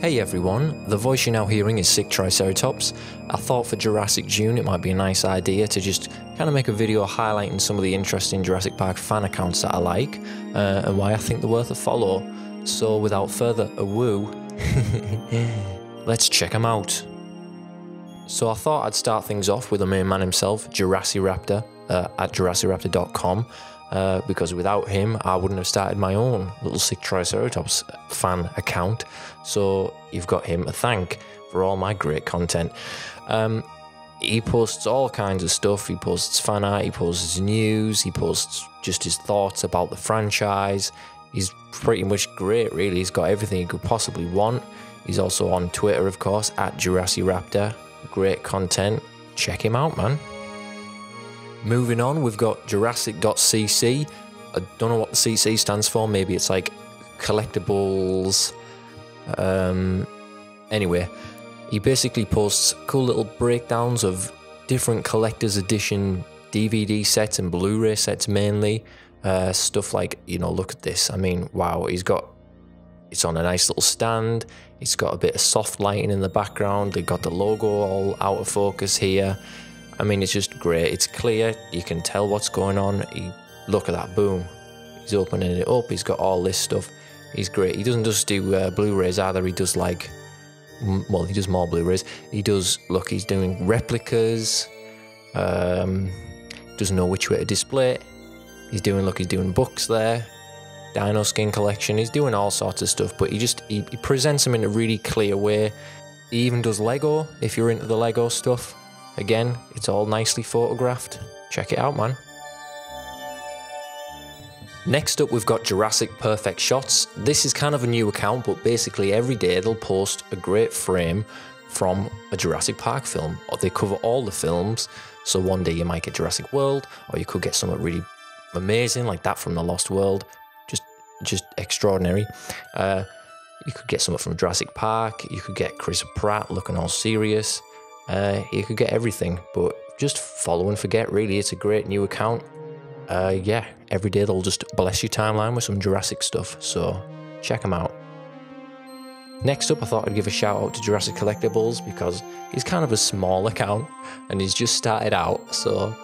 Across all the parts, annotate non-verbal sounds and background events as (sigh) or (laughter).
Hey everyone, the voice you're now hearing is Sick Triceratops. I thought for Jurassic June it might be a nice idea to just kind of make a video highlighting some of the interesting Jurassic Park fan accounts that I like uh, and why I think they're worth a follow. So without further ado, (laughs) let's check them out. So I thought I'd start things off with the main man himself, Jurassicraptor, uh, at jurassicraptor.com. Uh, because without him, I wouldn't have started my own little sick Triceratops fan account. So you've got him to thank for all my great content. Um, he posts all kinds of stuff. He posts fan art, he posts news, he posts just his thoughts about the franchise. He's pretty much great, really. He's got everything you could possibly want. He's also on Twitter, of course, at Jurassicraptor. Great content. Check him out, man. Moving on, we've got Jurassic.cc. I don't know what the CC stands for. Maybe it's like collectibles. Um, anyway, he basically posts cool little breakdowns of different collector's edition DVD sets and Blu ray sets mainly. Uh, stuff like, you know, look at this. I mean, wow, he's got it's on a nice little stand. It's got a bit of soft lighting in the background. They've got the logo all out of focus here. I mean, it's just great. It's clear. You can tell what's going on. He, look at that, boom. He's opening it up. He's got all this stuff. He's great. He doesn't just do uh, Blu-rays either. He does like, well, he does more Blu-rays. He does, look, he's doing replicas. Um, doesn't know which way to display it. He's doing, look, he's doing books there. Dino skin collection. He's doing all sorts of stuff, but he just, he, he presents them in a really clear way. He even does Lego, if you're into the Lego stuff. Again, it's all nicely photographed. Check it out, man. Next up, we've got Jurassic Perfect Shots. This is kind of a new account, but basically every day they'll post a great frame from a Jurassic Park film, they cover all the films. So one day you might get Jurassic World, or you could get something really amazing like that from The Lost World. Just, just extraordinary. Uh, you could get something from Jurassic Park. You could get Chris Pratt looking all serious. Uh, you could get everything, but just follow and forget, really. It's a great new account. Uh, yeah, every day they'll just bless your timeline with some Jurassic stuff, so check them out. Next up, I thought I'd give a shout out to Jurassic Collectibles because he's kind of a small account and he's just started out, so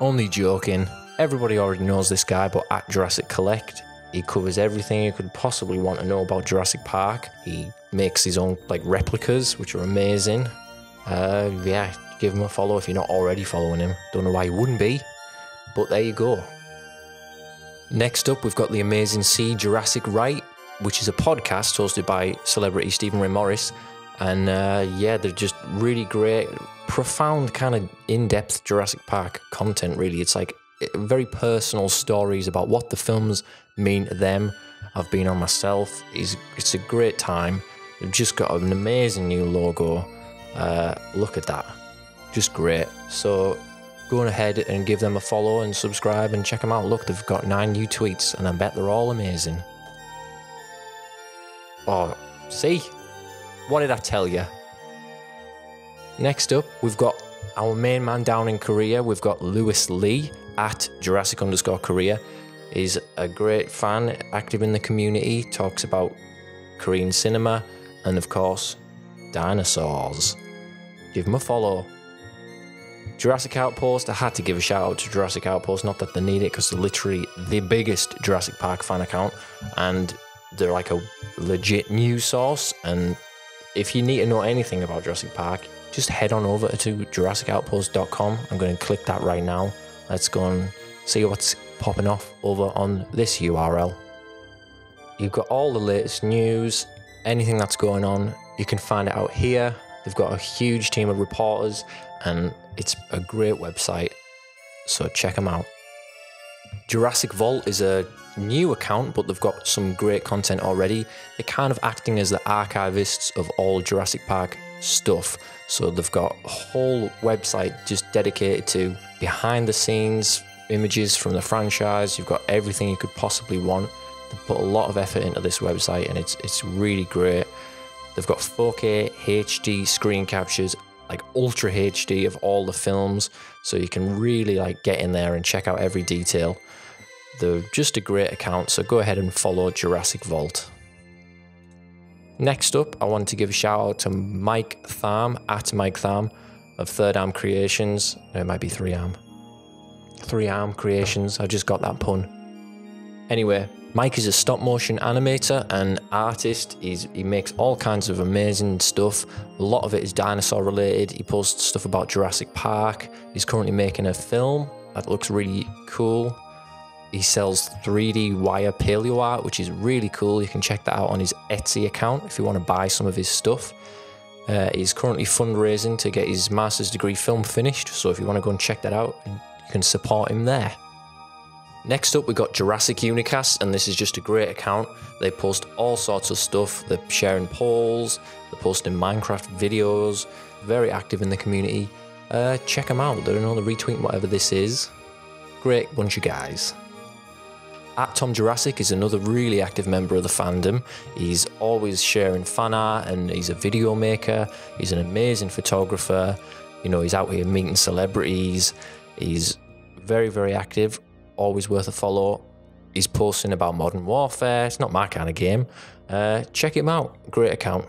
only joking. Everybody already knows this guy, but at Jurassic Collect, he covers everything you could possibly want to know about Jurassic Park. He makes his own like replicas, which are amazing uh, yeah, give him a follow if you're not already following him. Don't know why you wouldn't be, but there you go. Next up, we've got the amazing See Jurassic Right, which is a podcast hosted by celebrity Steven Ray Morris. And uh, yeah, they're just really great, profound, kind of in depth Jurassic Park content, really. It's like eh, very personal stories about what the films mean to them. I've been on myself. It's, it's a great time. They've just got an amazing new logo. Uh, look at that. Just great. So go ahead and give them a follow and subscribe and check them out. Look, they've got nine new tweets and I bet they're all amazing. Oh, see? What did I tell you? Next up, we've got our main man down in Korea. We've got Lewis Lee at Jurassic underscore Korea. He's a great fan, active in the community, talks about Korean cinema, and of course, dinosaurs. Give them a follow. Jurassic Outpost, I had to give a shout out to Jurassic Outpost, not that they need it because they're literally the biggest Jurassic Park fan account and they're like a legit news source. And if you need to know anything about Jurassic Park, just head on over to JurassicOutpost.com. I'm going to click that right now. Let's go and see what's popping off over on this URL. You've got all the latest news, anything that's going on, you can find it out here. They've got a huge team of reporters and it's a great website. So check them out. Jurassic Vault is a new account, but they've got some great content already. They're kind of acting as the archivists of all Jurassic Park stuff. So they've got a whole website just dedicated to behind the scenes images from the franchise. You've got everything you could possibly want. They put a lot of effort into this website and it's it's really great. They've got 4K HD screen captures, like ultra HD of all the films, so you can really like get in there and check out every detail. They're just a great account, so go ahead and follow Jurassic Vault. Next up, I wanted to give a shout out to Mike Tham at Mike Tham of Third Arm Creations. it might be Three Arm. Three Arm Creations. I just got that pun. Anyway, Mike is a stop motion animator and artist. He's, he makes all kinds of amazing stuff. A lot of it is dinosaur related. He posts stuff about Jurassic Park. He's currently making a film that looks really cool. He sells 3D wire paleo art, which is really cool. You can check that out on his Etsy account if you want to buy some of his stuff. Uh, he's currently fundraising to get his master's degree film finished, so if you want to go and check that out, you can support him there. Next up, we got Jurassic Unicast, and this is just a great account. They post all sorts of stuff. They're sharing polls, they're posting Minecraft videos, very active in the community. Uh, check them out. They're another retweet whatever this is. Great bunch of guys. At Tom Jurassic is another really active member of the fandom. He's always sharing fan art and he's a video maker. He's an amazing photographer. You know, he's out here meeting celebrities. He's very, very active always worth a follow. He's posting about Modern Warfare. It's not my kind of game. Uh, check him out. Great account.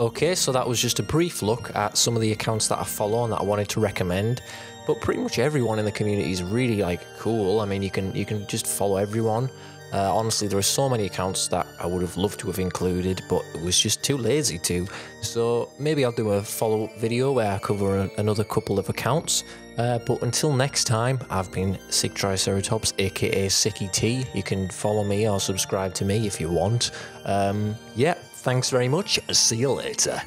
Okay, so that was just a brief look at some of the accounts that I follow and that I wanted to recommend. But pretty much everyone in the community is really like cool. I mean, you can you can just follow everyone. Uh, honestly, there are so many accounts that I would have loved to have included, but it was just too lazy to. So maybe I'll do a follow up video where I cover a, another couple of accounts. Uh, but until next time, I've been Sick Triceratops, aka Sicky T. You can follow me or subscribe to me if you want. Um, yeah, thanks very much. See you later.